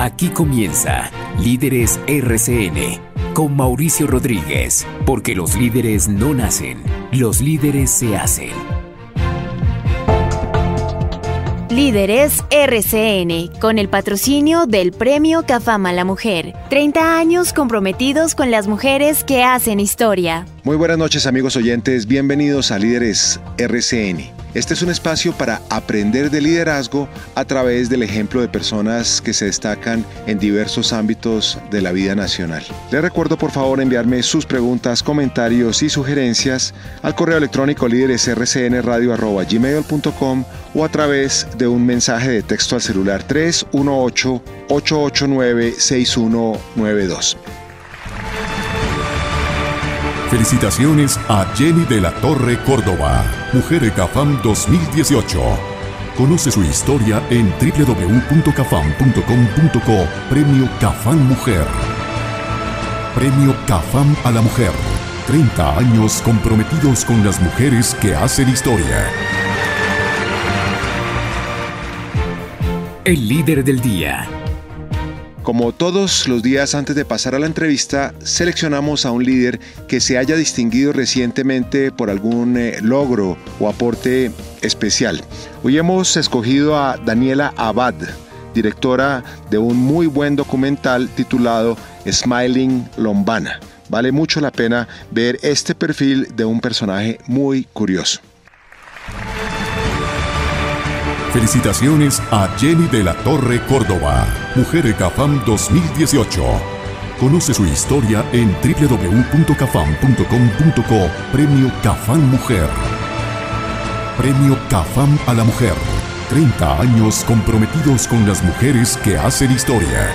Aquí comienza Líderes RCN con Mauricio Rodríguez, porque los líderes no nacen, los líderes se hacen. Líderes RCN, con el patrocinio del Premio Cafama la Mujer. 30 años comprometidos con las mujeres que hacen historia. Muy buenas noches amigos oyentes, bienvenidos a Líderes RCN. Este es un espacio para aprender de liderazgo a través del ejemplo de personas que se destacan en diversos ámbitos de la vida nacional. Les recuerdo por favor enviarme sus preguntas, comentarios y sugerencias al correo electrónico líderesrcnradio.gmail.com o a través de un mensaje de texto al celular 318-889-6192. Felicitaciones a Jenny de la Torre Córdoba, Mujer CAFAM 2018. Conoce su historia en www.cafam.com.co Premio CAFAM Mujer. Premio CAFAM a la Mujer. 30 años comprometidos con las mujeres que hacen historia. El líder del día. Como todos los días antes de pasar a la entrevista, seleccionamos a un líder que se haya distinguido recientemente por algún eh, logro o aporte especial. Hoy hemos escogido a Daniela Abad, directora de un muy buen documental titulado Smiling Lombana. Vale mucho la pena ver este perfil de un personaje muy curioso. Felicitaciones a Jenny de la Torre Córdoba, Mujer CAFAM 2018. Conoce su historia en www.cafam.com.co Premio CAFAM Mujer. Premio CAFAM a la Mujer. 30 años comprometidos con las mujeres que hacen historia.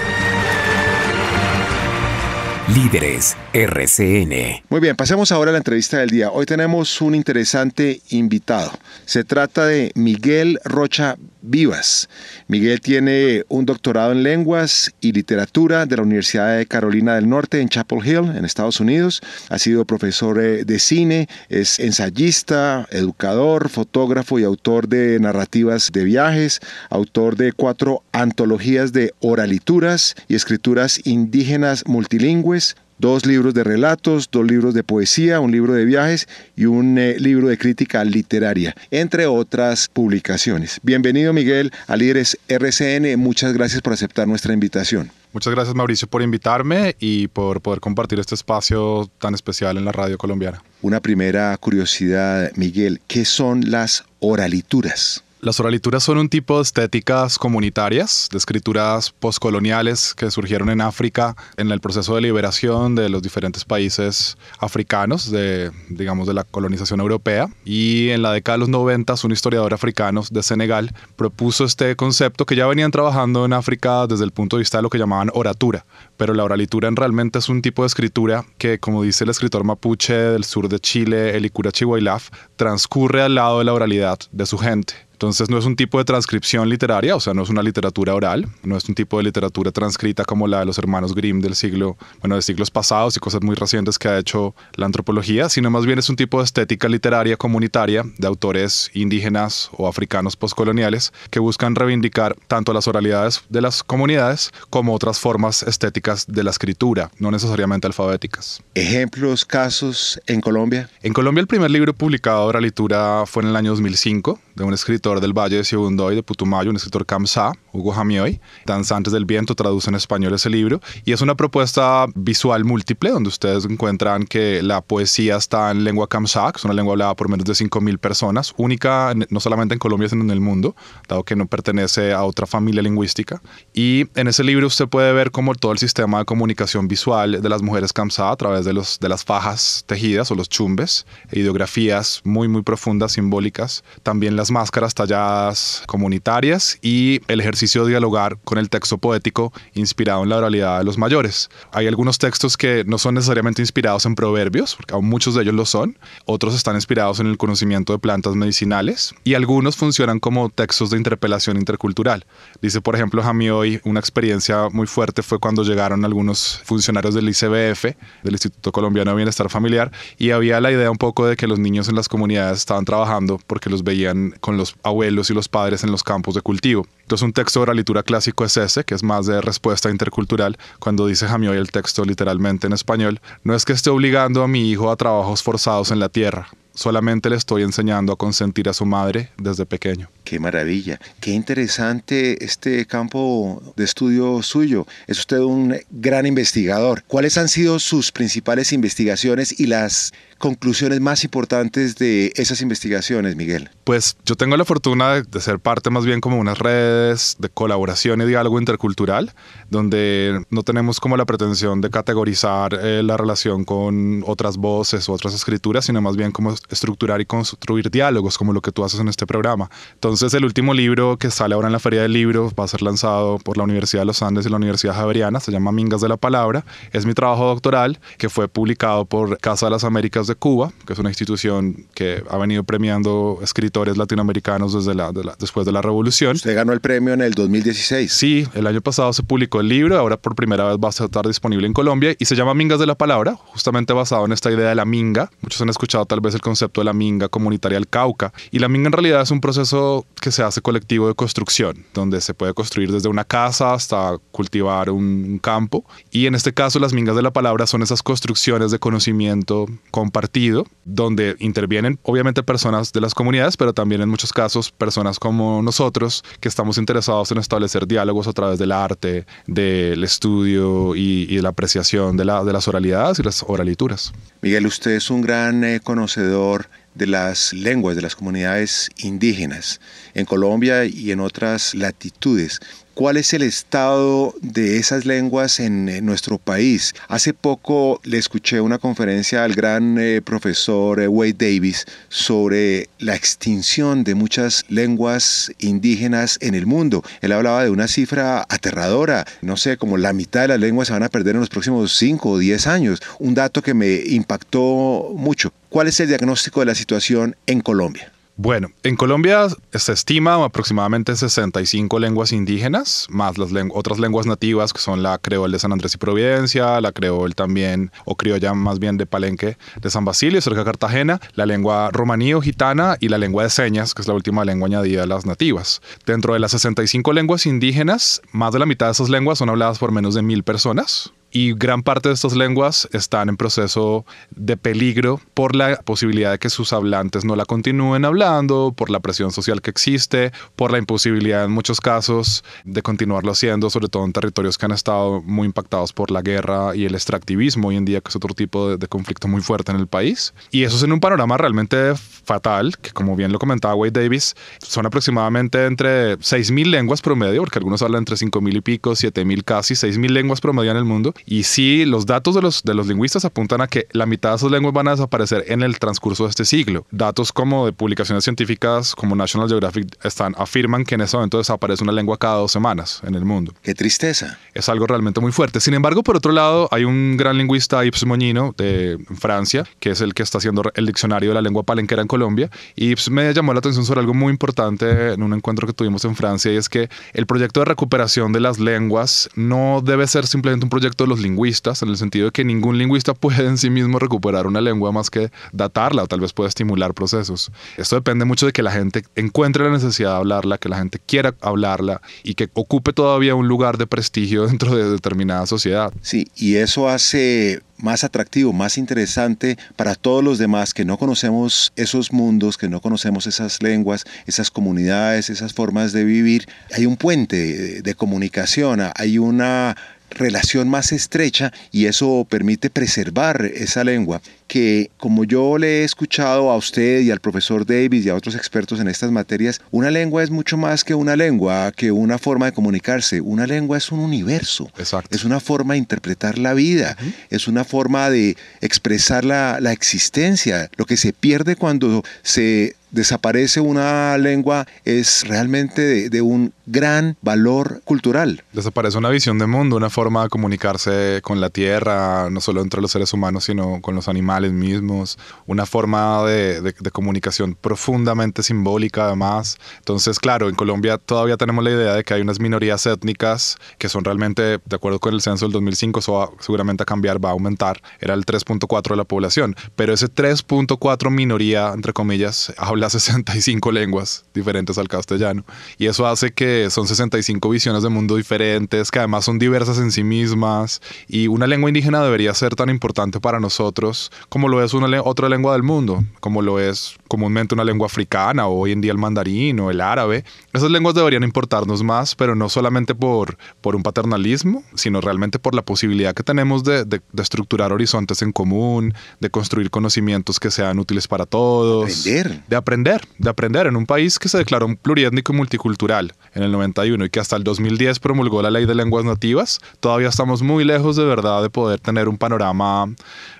Líderes RCN. Muy bien, pasemos ahora a la entrevista del día. Hoy tenemos un interesante invitado. Se trata de Miguel Rocha Vivas. Miguel tiene un doctorado en lenguas y literatura de la Universidad de Carolina del Norte en Chapel Hill, en Estados Unidos. Ha sido profesor eh, de cine, es ensayista, educador, fotógrafo y autor de narrativas de viajes, autor de cuatro antologías de oralituras y escrituras indígenas multilingües, dos libros de relatos, dos libros de poesía, un libro de viajes y un eh, libro de crítica literaria, entre otras publicaciones. Bienvenido Miguel a Líderes RCN, muchas gracias por aceptar nuestra invitación. Muchas gracias Mauricio por invitarme y por poder compartir este espacio tan especial en la radio colombiana. Una primera curiosidad, Miguel, ¿qué son las oralituras? Las oralituras son un tipo de estéticas comunitarias, de escrituras postcoloniales que surgieron en África en el proceso de liberación de los diferentes países africanos, de, digamos, de la colonización europea. Y en la década de los 90, un historiador africano de Senegal propuso este concepto que ya venían trabajando en África desde el punto de vista de lo que llamaban oratura. Pero la oralitura realmente es un tipo de escritura que, como dice el escritor mapuche del sur de Chile, Elikura Chihuailaf, transcurre al lado de la oralidad de su gente. Entonces no es un tipo de transcripción literaria, o sea, no es una literatura oral, no es un tipo de literatura transcrita como la de los hermanos Grimm del siglo, bueno, de siglos pasados y cosas muy recientes que ha hecho la antropología, sino más bien es un tipo de estética literaria comunitaria de autores indígenas o africanos postcoloniales que buscan reivindicar tanto las oralidades de las comunidades como otras formas estéticas de la escritura, no necesariamente alfabéticas. ¿Ejemplos, casos en Colombia? En Colombia el primer libro publicado de oralitura fue en el año 2005 de un escritor del Valle de Sibundoy, de Putumayo, un escritor Kamsa, Hugo Jamioy. Danzantes del Viento traduce en español ese libro. Y es una propuesta visual múltiple, donde ustedes encuentran que la poesía está en lengua Kamsa, que es una lengua hablada por menos de 5.000 personas, única no solamente en Colombia, sino en el mundo, dado que no pertenece a otra familia lingüística. Y en ese libro usted puede ver como todo el sistema de comunicación visual de las mujeres Kamsa a través de, los, de las fajas tejidas o los chumbes, ideografías muy, muy profundas, simbólicas. También las máscaras talladas comunitarias y el ejercicio de dialogar con el texto poético inspirado en la oralidad de los mayores. Hay algunos textos que no son necesariamente inspirados en proverbios, porque aún muchos de ellos lo son, otros están inspirados en el conocimiento de plantas medicinales y algunos funcionan como textos de interpelación intercultural. Dice, por ejemplo, Jami hoy, una experiencia muy fuerte fue cuando llegaron algunos funcionarios del ICBF, del Instituto Colombiano de Bienestar Familiar, y había la idea un poco de que los niños en las comunidades estaban trabajando porque los veían con los abuelos y los padres en los campos de cultivo. Entonces un texto de oralitura clásico es ese, que es más de respuesta intercultural. Cuando dice Jamioy el texto literalmente en español, no es que esté obligando a mi hijo a trabajos forzados en la tierra, solamente le estoy enseñando a consentir a su madre desde pequeño. Qué maravilla, qué interesante este campo de estudio suyo. Es usted un gran investigador. ¿Cuáles han sido sus principales investigaciones y las conclusiones más importantes de esas investigaciones, Miguel? Pues yo tengo la fortuna de, ser parte más bien como unas redes de colaboración y diálogo intercultural, donde no tenemos como la pretensión de categorizar eh, la relación con otras voces o otras escrituras, sino más bien como estructurar y construir diálogos, como lo que tú haces en este programa. Entonces el último libro que sale ahora en la Feria del Libro va a ser lanzado por la Universidad de los Andes y la Universidad Javeriana, se llama Mingas de la Palabra, es mi trabajo doctoral que fue publicado por Casa de las Américas de Cuba, que es una institución que ha venido premiando escritores latinoamericanos desde la, después de la revolución. Usted ganó el premio en el 2016. Sí, el año pasado se publicó el libro, ahora por primera vez va a estar disponible en Colombia y se llama Mingas de la Palabra, justamente basado en esta idea de la minga. Muchos han escuchado tal vez el concepto de la minga comunitaria del Cauca y la minga en realidad es un proceso que se hace colectivo de construcción, donde se puede construir desde una casa hasta cultivar un campo y en este caso las mingas de la palabra son esas construcciones de conocimiento compartido partido donde intervienen obviamente personas de las comunidades, pero también en muchos casos personas como nosotros que estamos interesados en establecer diálogos a través del arte, del estudio y, de la apreciación de, la, de las oralidades y las oralituras. Miguel, usted es un gran eh, conocedor de las lenguas de las comunidades indígenas en Colombia y en otras latitudes. ¿Cuál es el estado de esas lenguas en, nuestro país? Hace poco le escuché una conferencia al gran eh, profesor eh, Wade Davis sobre la extinción de muchas lenguas indígenas en el mundo. Él hablaba de una cifra aterradora, no sé, como la mitad de las lenguas se van a perder en los próximos 5 o 10 años. Un dato que me impactó mucho. ¿Cuál es el diagnóstico de la situación en Colombia? Bueno, en Colombia se estima aproximadamente 65 lenguas indígenas, más las otras lenguas nativas que son la creol de San Andrés y Providencia, la creol también, o criolla más bien de Palenque de San Basilio, cerca de Cartagena, la lengua romaní o gitana y la lengua de señas, que es la última lengua añadida a las nativas. Dentro de las 65 lenguas indígenas, más de la mitad de esas lenguas son habladas por menos de mil personas y gran parte de estas lenguas están en proceso de peligro por la posibilidad de que sus hablantes no la continúen hablando, por la presión social que existe, por la imposibilidad en muchos casos de continuarlo haciendo, sobre todo en territorios que han estado muy impactados por la guerra y el extractivismo hoy en día, que es otro tipo de, de conflicto muy fuerte en el país. Y eso es en un panorama realmente fatal, que como bien lo comentaba Wade Davis, son aproximadamente entre 6.000 lenguas promedio, porque algunos hablan entre 5.000 y pico, 7.000 casi, 6.000 lenguas promedio en el mundo, y sí, los datos de los, de los lingüistas apuntan a que la mitad de esas lenguas van a desaparecer en el transcurso de este siglo. Datos como de publicaciones científicas como National Geographic están, afirman que en ese momento desaparece una lengua cada dos semanas en el mundo. Qué tristeza. Es algo realmente muy fuerte. Sin embargo, por otro lado, hay un gran lingüista, Yves Moñino, de Francia, que es el que está haciendo el diccionario de la lengua palenquera en Colombia. Y me llamó la atención sobre algo muy importante en un encuentro que tuvimos en Francia, y es que el proyecto de recuperación de las lenguas no debe ser simplemente un proyecto de lingüistas, en el sentido de que ningún lingüista puede en sí mismo recuperar una lengua más que datarla o tal vez pueda estimular procesos. Esto depende mucho de que la gente encuentre la necesidad de hablarla, que la gente quiera hablarla y que ocupe todavía un lugar de prestigio dentro de determinada sociedad. Sí, y eso hace más atractivo, más interesante para todos los demás que no conocemos esos mundos, que no conocemos esas lenguas, esas comunidades, esas formas de vivir. Hay un puente de, comunicación, hay una relación más estrecha y eso permite preservar esa lengua que como yo le he escuchado a usted y al profesor Davis y a otros expertos en estas materias, una lengua es mucho más que una lengua, que una forma de comunicarse. Una lengua es un universo. Es una forma de interpretar la vida, es una forma de expresar la, la existencia. Lo que se pierde cuando se desaparece una lengua es realmente de, un gran valor cultural. Desaparece una visión de mundo, una forma de comunicarse con la tierra, no solo entre los seres humanos, sino con los animales mismos, una forma de, de comunicación profundamente simbólica además. Entonces, claro, en Colombia todavía tenemos la idea de que hay unas minorías étnicas que son realmente, de acuerdo con el censo del 2005, eso va seguramente a cambiar, va a aumentar, era el 3.4 de la población, pero ese 3.4 minoría, entre comillas, habla 65 lenguas diferentes al castellano. Y eso hace que son 65 visiones de mundo diferentes, que además son diversas en sí mismas. Y una lengua indígena debería ser tan importante para nosotros como lo es una otra lengua del mundo, como lo es comúnmente una lengua africana o hoy en día el mandarín o el árabe. Esas lenguas deberían importarnos más, pero no solamente por, por un paternalismo, sino realmente por la posibilidad que tenemos de, de, de estructurar horizontes en común, de construir conocimientos que sean útiles para todos. Aprender. De aprender, de aprender en un país que se declaró pluriétnico y multicultural en el 91 y que hasta el 2010 promulgó la ley de lenguas nativas, todavía estamos muy lejos de verdad de poder tener un panorama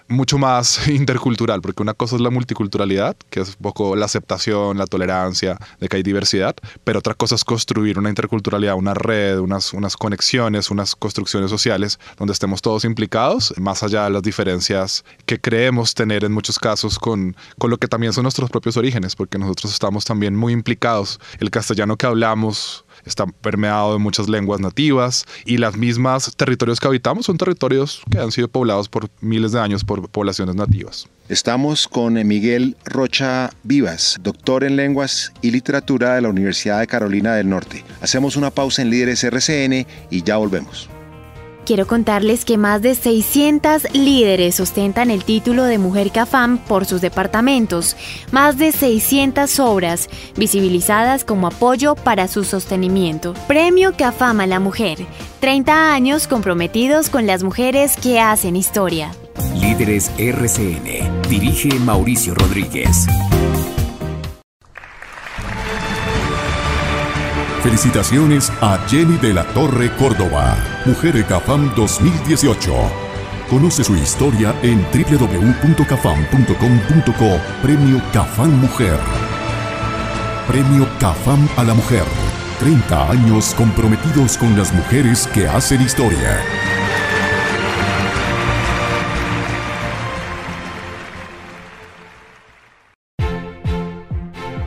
mucho más intercultural, porque una cosa es la multiculturalidad, que es un poco la aceptación, la tolerancia de que hay diversidad, pero otra cosa es construir una interculturalidad, una red, unas, unas conexiones, unas construcciones sociales donde estemos todos implicados, más allá de las diferencias que creemos tener en muchos casos con, con lo que también son nuestros propios orígenes, porque nosotros estamos también muy implicados. El castellano que hablamos está permeado de muchas lenguas nativas y las mismas territorios que habitamos son territorios que han sido poblados por miles de años por poblaciones nativas. Estamos con Miguel Rocha Vivas, doctor en lenguas y literatura de la Universidad de Carolina del Norte. Hacemos una pausa en Líderes RCN y ya volvemos. Quiero contarles que más de 600 líderes ostentan el título de Mujer CAFAM por sus departamentos, más de 600 obras visibilizadas como apoyo para su sostenimiento. Premio CAFAM a la Mujer, 30 años comprometidos con las mujeres que hacen historia. Líderes RCN, dirige Mauricio Rodríguez. Felicitaciones a Jenny de la Torre Córdoba, Mujer CAFAM 2018. Conoce su historia en www.cafam.com.co Premio CAFAM Mujer. Premio CAFAM a la Mujer. 30 años comprometidos con las mujeres que hacen historia.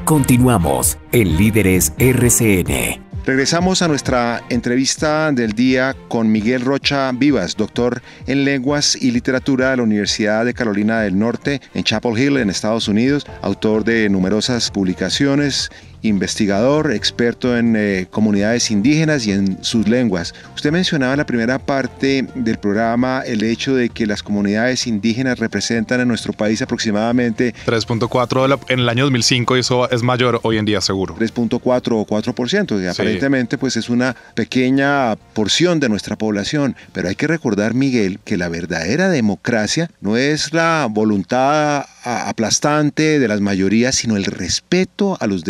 Continuamos en Líderes RCN. Regresamos a nuestra entrevista del día con Miguel Rocha Vivas, doctor en lenguas y literatura de la Universidad de Carolina del Norte en Chapel Hill, en Estados Unidos, autor de numerosas publicaciones investigador, experto en eh, comunidades indígenas y en sus lenguas. Usted mencionaba en la primera parte del programa el hecho de que las comunidades indígenas representan en nuestro país aproximadamente 3.4 en el año 2005 y eso es mayor hoy en día seguro. 3.4 o 4%, que aparentemente pues es una pequeña porción de nuestra población, pero hay que recordar Miguel que la verdadera democracia no es la voluntad aplastante de las mayorías, sino el respeto a los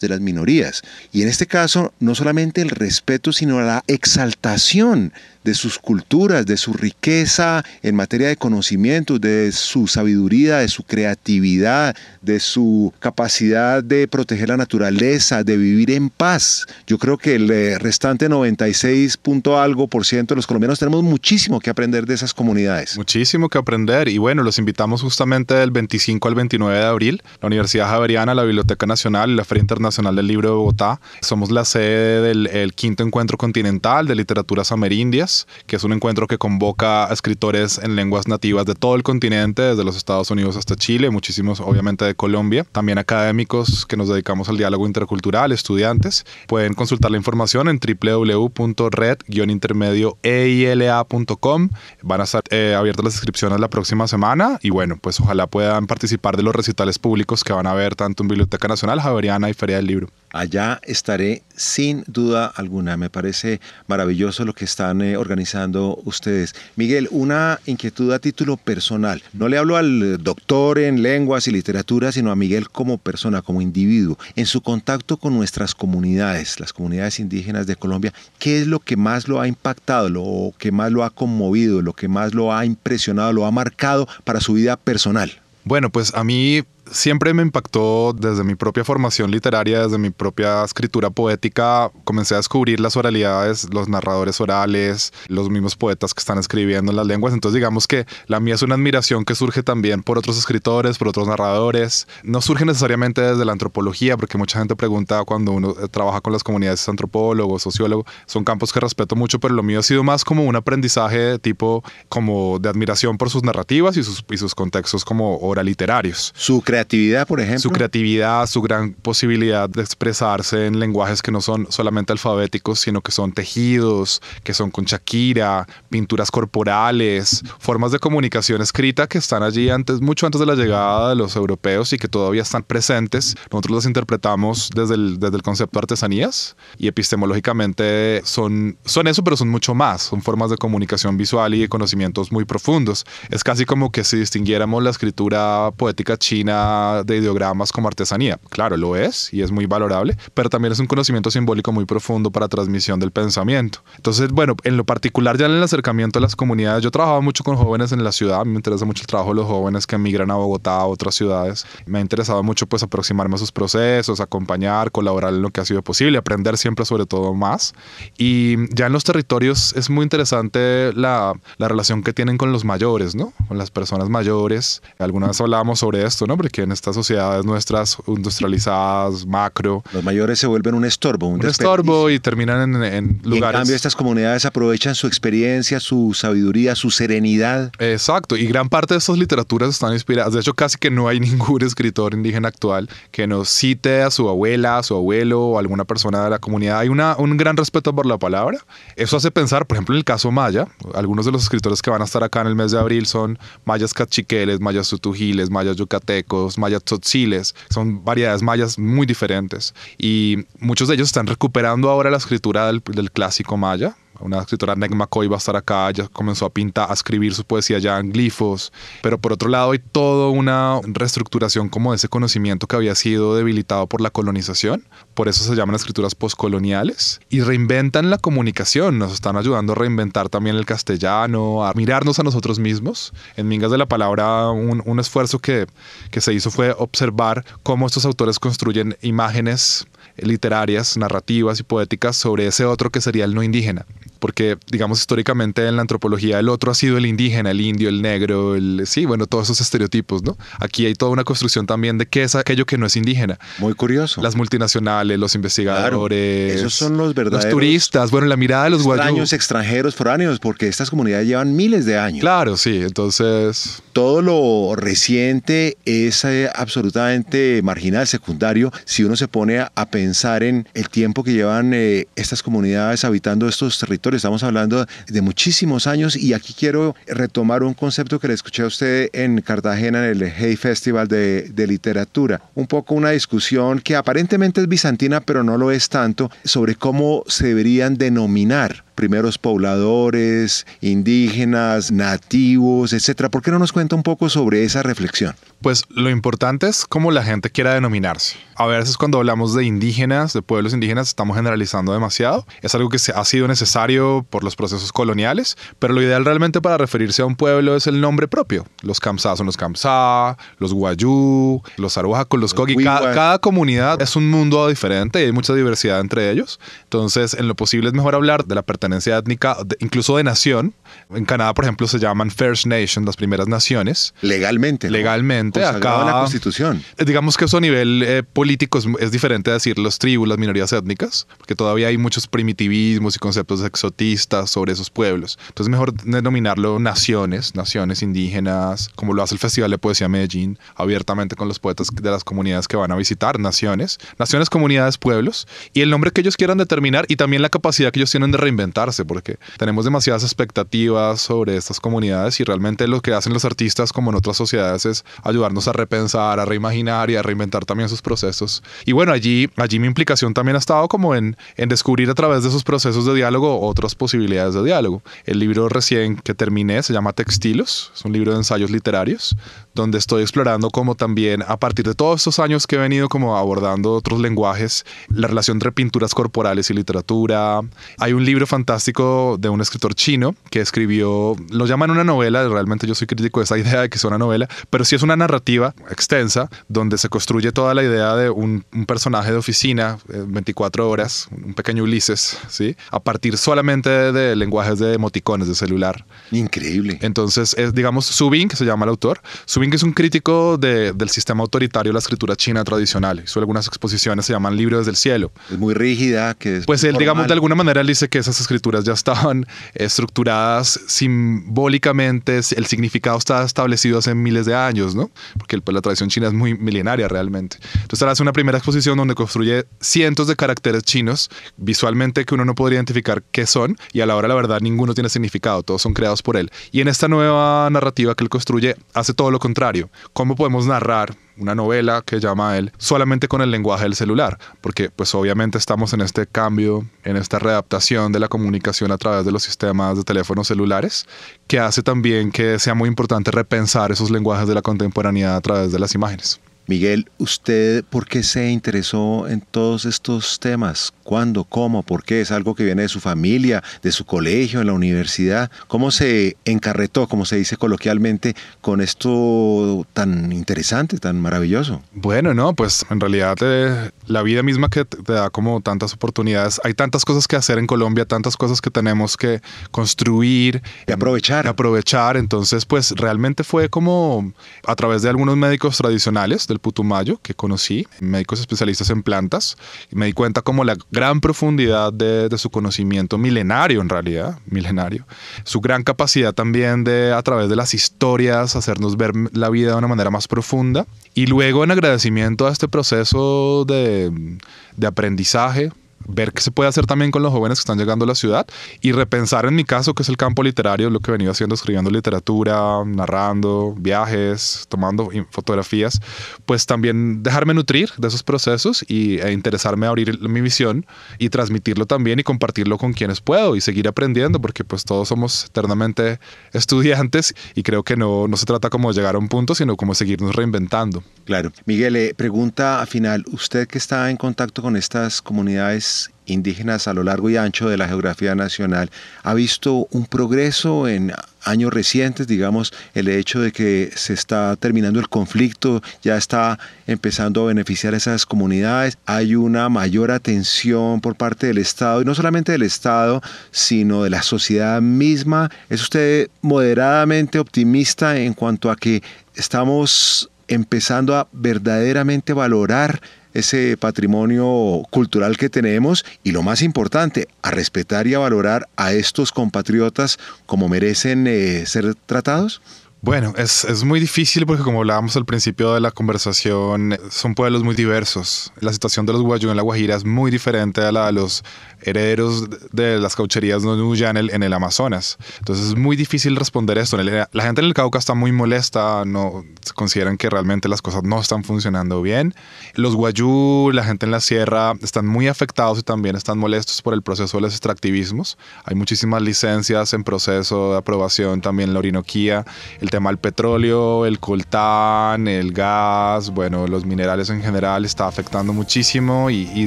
de las minorías. Y en este caso, no solamente el respeto, sino la exaltación de sus culturas, de su riqueza en materia de conocimiento, de su sabiduría, de su creatividad, de su capacidad de proteger la naturaleza, de vivir en paz. Yo creo que el eh, restante 96 punto algo por ciento de los colombianos tenemos muchísimo que aprender de esas comunidades. Muchísimo que aprender y bueno, los invitamos justamente del 25 al 29 de abril, la Universidad Javeriana, la Biblioteca Nacional y la Feria Internacional del Libro de Bogotá. Somos la sede del el quinto encuentro continental de literaturas amerindias que es un encuentro que convoca a escritores en lenguas nativas de todo el continente, desde los Estados Unidos hasta Chile, muchísimos obviamente de Colombia, también académicos que nos dedicamos al diálogo intercultural, estudiantes. Pueden consultar la información en www.red-intermedio-eila.com. Van a estar eh, abiertas las inscripciones la próxima semana y bueno, pues ojalá puedan participar de los recitales públicos que van a haber tanto en Biblioteca Nacional, Javeriana y Feria del Libro. Allá estaré sin duda alguna. Me parece maravilloso lo que están eh, organizando ustedes. Miguel, una inquietud a título personal. No le hablo al doctor en lenguas y literatura, sino a Miguel como persona, como individuo. En su contacto con nuestras comunidades, las comunidades indígenas de Colombia, ¿qué es lo que más lo ha impactado, lo que más lo ha conmovido, lo que más lo ha impresionado, lo ha marcado para su vida personal? Bueno, pues a mí siempre me impactó desde mi propia formación literaria, desde mi propia escritura poética, comencé a descubrir las oralidades, los narradores orales, los mismos poetas que están escribiendo en las lenguas. Entonces digamos que la mía es una admiración que surge también por otros escritores, por otros narradores. No surge necesariamente desde la antropología, porque mucha gente pregunta cuando uno eh, trabaja con las comunidades antropólogo, sociólogo, son campos que respeto mucho, pero lo mío ha sido más como un aprendizaje tipo como de admiración por sus narrativas y sus, y sus contextos como oraliterarios. Su creatividad, por ejemplo. Su creatividad, su gran posibilidad de expresarse en lenguajes que no son solamente alfabéticos, sino que son tejidos, que son con Shakira, pinturas corporales, formas de comunicación escrita que están allí antes, mucho antes de la llegada de los europeos y que todavía están presentes. Nosotros las interpretamos desde el, desde el concepto de artesanías y epistemológicamente son, son eso, pero son mucho más. Son formas de comunicación visual y de conocimientos muy profundos. Es casi como que si distinguiéramos la escritura poética china de ideogramas como artesanía. Claro, lo es y es muy valorable, pero también es un conocimiento simbólico muy profundo para transmisión del pensamiento. Entonces, bueno, en lo particular ya en el acercamiento a las comunidades, yo trabajaba mucho con jóvenes en la ciudad, a mí me interesa mucho el trabajo de los jóvenes que emigran a Bogotá, a otras ciudades. Me ha interesado mucho pues aproximarme a sus procesos, acompañar, colaborar en lo que ha sido posible, aprender siempre sobre todo más. Y ya en los territorios es muy interesante la, la relación que tienen con los mayores, ¿no? Con las personas mayores. Alguna vez hablábamos sobre esto, ¿no? Porque en estas sociedades nuestras industrializadas, macro. Los mayores se vuelven un estorbo, un, un estorbo y terminan en, en lugares. Y en cambio, estas comunidades aprovechan su experiencia, su sabiduría, su serenidad. Exacto. Y gran parte de estas literaturas están inspiradas. De hecho, casi que no hay ningún escritor indígena actual que nos cite a su abuela, a su abuelo o alguna persona de la comunidad. Hay una, un gran respeto por la palabra. Eso hace pensar, por ejemplo, en el caso maya. Algunos de los escritores que van a estar acá en el mes de abril son mayas cachiqueles, mayas sutujiles, mayas yucatecos, mayas tzotziles. Son variedades mayas muy diferentes. Y muchos de ellos están recuperando ahora la escritura del clásico maya, una escritora Negma Coy va a estar acá, ya comenzó a pintar, a escribir su poesía ya en glifos, pero por otro lado hay toda una reestructuración como de ese conocimiento que había sido debilitado por la colonización, por eso se llaman escrituras postcoloniales, y reinventan la comunicación, nos están ayudando a reinventar también el castellano, a mirarnos a nosotros mismos. En Mingas de la Palabra, un, un esfuerzo que, que se hizo fue observar cómo estos autores construyen imágenes literarias, narrativas y poéticas sobre ese otro que sería el no indígena. Porque, digamos, históricamente en la antropología el otro ha sido el indígena, el indio, el negro, el, sí, bueno, todos esos estereotipos, ¿no? Aquí hay toda una construcción también de qué es aquello que no es indígena. Muy curioso. Las multinacionales, los investigadores. Claro, esos son los verdaderos. Los turistas, bueno, la mirada de los extraños, extranjeros, foráneos, porque estas comunidades llevan miles de años. Claro, sí, entonces... Todo lo reciente es eh, absolutamente marginal, secundario, si uno se pone a, a pensar en el tiempo que llevan eh, estas comunidades habitando estos territorios. Estamos hablando de muchísimos años y aquí quiero retomar un concepto que le escuché a usted en Cartagena en el Hey Festival de, de Literatura. Un poco una discusión que aparentemente es bizantina, pero no lo es tanto, sobre cómo se deberían denominar primeros pobladores, indígenas, nativos, etcétera. ¿Por qué no nos cuenta un poco sobre esa reflexión? Pues lo importante es cómo la gente quiera denominarse. A veces cuando hablamos de indígenas, de pueblos indígenas, estamos generalizando demasiado. Es algo que ha sido necesario por los procesos coloniales, pero lo ideal realmente para referirse a un pueblo es el nombre propio. Los Kamsá son los Kamsá, los Guayú, los con los Kogi. Cada, cada comunidad es un mundo diferente y hay mucha diversidad entre ellos. Entonces, en lo posible es mejor hablar de la pertenencia étnica, de, incluso de nación. En Canadá, por ejemplo, se llaman First Nation, las primeras naciones. Legalmente. ¿no? Legalmente. Acá, en la Constitución. Digamos que eso a nivel eh, político es, es, diferente a decir los tribus, las minorías étnicas, porque todavía hay muchos primitivismos y conceptos exotistas sobre esos pueblos. Entonces, mejor denominarlo naciones, naciones indígenas, como lo hace el Festival de Poesía Medellín, abiertamente con los poetas de las comunidades que van a visitar, naciones, naciones, comunidades, pueblos, y el nombre que ellos quieran determinar y también la capacidad que ellos tienen de reinventarse, porque tenemos demasiadas expectativas sobre estas comunidades y realmente lo que hacen los artistas, como en otras sociedades, es ayudarnos a repensar, a reimaginar y a reinventar también sus procesos. Y bueno, allí, allí mi implicación también ha estado como en, en descubrir a través de esos procesos de diálogo otras posibilidades de diálogo. El libro recién que terminé se llama Textilos, es un libro de ensayos literarios, donde estoy explorando como también a partir de todos estos años que he venido como abordando otros lenguajes, la relación entre pinturas corporales y literatura. Hay un libro fantástico de un escritor chino que escribió, lo llaman una novela, realmente yo soy crítico de esa idea de que es una novela, pero sí es una narrativa extensa donde se construye toda la idea de un, un personaje de oficina, eh, 24 horas, un pequeño Ulises, ¿sí? A partir solamente de, de lenguajes de emoticones de celular. Increíble. Entonces, es, digamos, Subin, que se llama el autor, Subin es un crítico de, del sistema autoritario de la escritura china tradicional. Hizo algunas exposiciones, se llaman Libros del Cielo. Es muy rígida, que es Pues él, digamos, de alguna manera él dice que esas escrituras ya estaban estructuradas simbólicamente, el significado está establecido hace miles de años, ¿no? Porque pues, la tradición china es muy milenaria realmente. Entonces ahora hace una primera exposición donde construye cientos de caracteres chinos, visualmente que uno no podría identificar qué son, y a la hora la verdad ninguno tiene significado, todos son creados por él. Y en esta nueva narrativa que él construye hace todo lo contrario. ¿Cómo podemos narrar una novela que llama él solamente con el lenguaje del celular, porque pues obviamente estamos en este cambio, en esta readaptación de la comunicación a través de los sistemas de teléfonos celulares, que hace también que sea muy importante repensar esos lenguajes de la contemporaneidad a través de las imágenes. Miguel, ¿usted por qué se interesó en todos estos temas? ¿Cuándo? ¿Cómo? ¿Por qué? ¿Es algo que viene de su familia, de su colegio, en la universidad? ¿Cómo se encarretó, como se dice coloquialmente, con esto tan interesante, tan maravilloso? Bueno, no, pues en realidad eh, la vida misma que te da como tantas oportunidades, hay tantas cosas que hacer en Colombia, tantas cosas que tenemos que construir. Y aprovechar. Y aprovechar, entonces pues realmente fue como a través de algunos médicos tradicionales, del Putumayo que conocí, médicos especialistas en plantas, y me di cuenta como la gran profundidad de, su conocimiento milenario en realidad, milenario, su gran capacidad también de a través de las historias hacernos ver la vida de una manera más profunda. Y luego en agradecimiento a este proceso de, de aprendizaje, ver qué se puede hacer también con los jóvenes que están llegando a la ciudad y repensar en mi caso, que es el campo literario, lo que venido haciendo, escribiendo literatura, narrando, viajes, tomando fotografías, pues también dejarme nutrir de esos procesos y, e interesarme a abrir mi visión y transmitirlo también y compartirlo con quienes puedo y seguir aprendiendo, porque pues todos somos eternamente estudiantes y creo que no, no se trata como llegar a un punto, sino como seguirnos reinventando. Claro. Miguel, eh, pregunta a final, usted que está en contacto con estas comunidades indígenas a lo largo y ancho de la geografía nacional, ha visto un progreso en años recientes, digamos, el hecho de que se está terminando el conflicto, ya está empezando a beneficiar a esas comunidades, hay una mayor atención por parte del Estado, y no solamente del Estado, sino de la sociedad misma. ¿Es usted moderadamente optimista en cuanto a que estamos empezando a verdaderamente valorar ese patrimonio cultural que tenemos y lo más importante, a respetar y a valorar a estos compatriotas como merecen eh, ser tratados? Bueno, es, es, muy difícil porque como hablábamos al principio de la conversación, son pueblos muy diversos. La situación de los guayú en la Guajira es muy diferente a la de los herederos de las caucherías Nonuya en el, en el Amazonas. Entonces es muy difícil responder esto. La gente en el Cauca está muy molesta, no consideran que realmente las cosas no están funcionando bien. Los guayú, la gente en la sierra, están muy afectados y también están molestos por el proceso de los extractivismos. Hay muchísimas licencias en proceso de aprobación también la Orinoquía. El tema del petróleo, el coltán, el gas, bueno, los minerales en general está afectando muchísimo y, y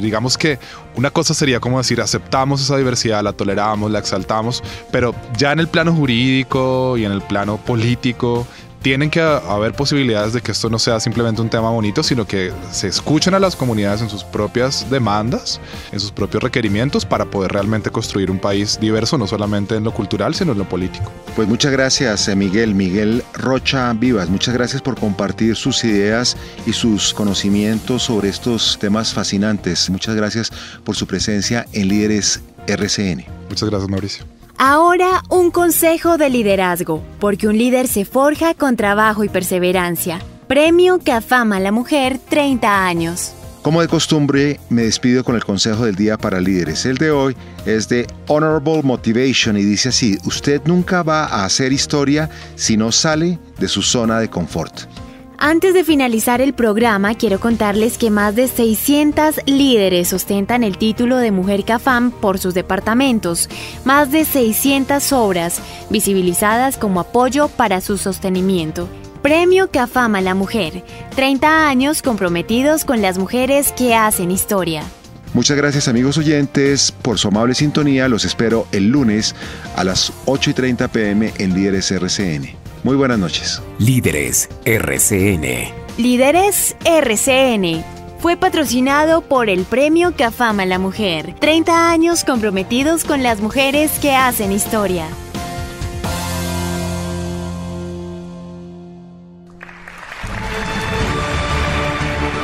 digamos que una cosa sería como decir aceptamos esa diversidad, la toleramos, la exaltamos, pero ya en el plano jurídico y en el plano político tienen que haber posibilidades de que esto no sea simplemente un tema bonito, sino que se escuchen a las comunidades en sus propias demandas, en sus propios requerimientos para poder realmente construir un país diverso, no solamente en lo cultural, sino en lo político. Pues muchas gracias, eh, Miguel. Miguel Rocha Vivas, muchas gracias por compartir sus ideas y sus conocimientos sobre estos temas fascinantes. Muchas gracias por su presencia en Líderes RCN. Muchas gracias, Mauricio. Ahora un consejo de liderazgo, porque un líder se forja con trabajo y perseverancia. Premio que afama a la mujer 30 años. Como de costumbre, me despido con el consejo del día para líderes. El de hoy es de Honorable Motivation y dice así, usted nunca va a hacer historia si no sale de su zona de confort. Antes de finalizar el programa, quiero contarles que más de 600 líderes ostentan el título de Mujer CAFAM por sus departamentos, más de 600 obras visibilizadas como apoyo para su sostenimiento. Premio CAFAM a la Mujer, 30 años comprometidos con las mujeres que hacen historia. Muchas gracias amigos oyentes por su amable sintonía. Los espero el lunes a las 8 y 30 pm en Líderes RCN. Muy buenas noches. Líderes RCN. Líderes RCN. Fue patrocinado por el Premio que afama a la mujer. 30 años comprometidos con las mujeres que hacen historia.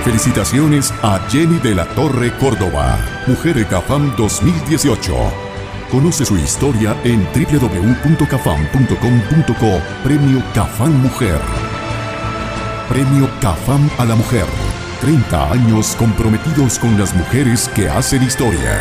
Felicitaciones a Jenny de la Torre Córdoba, Mujer CAFAM 2018 Conoce su historia en www.cafam.com.co Premio Cafam Mujer. Premio Cafam a la Mujer. 30 años comprometidos con las mujeres que hacen historia.